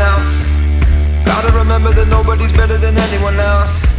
else. Gotta remember that nobody's better than anyone else.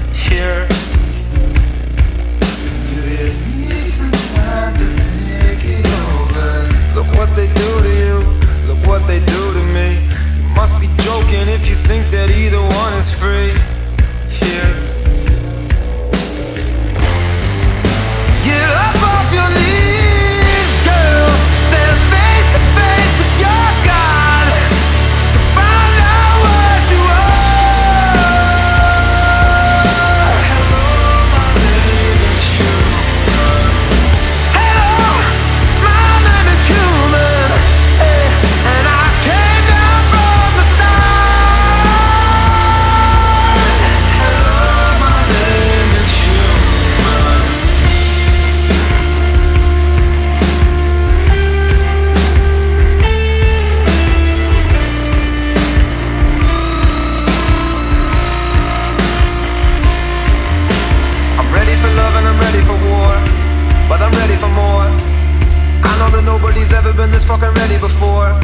that nobody's ever been this fucking ready before.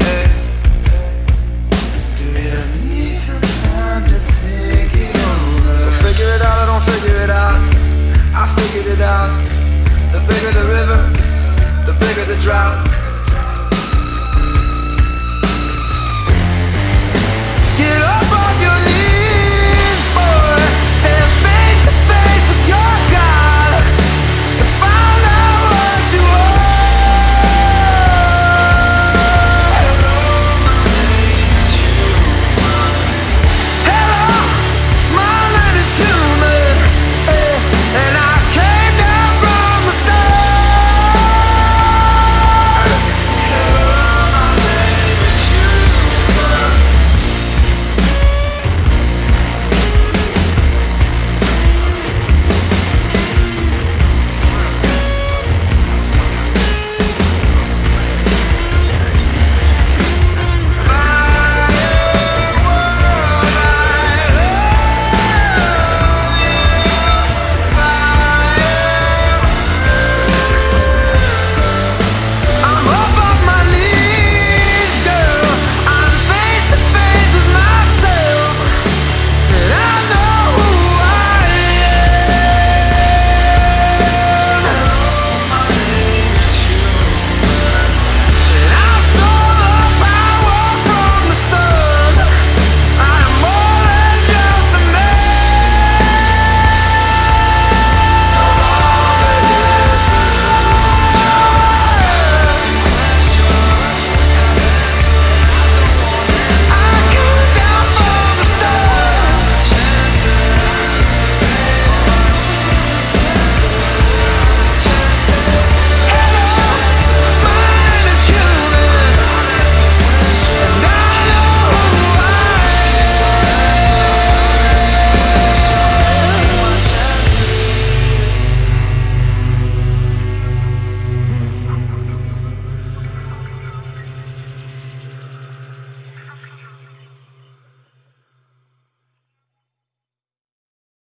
Hey. Do you need some